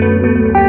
Música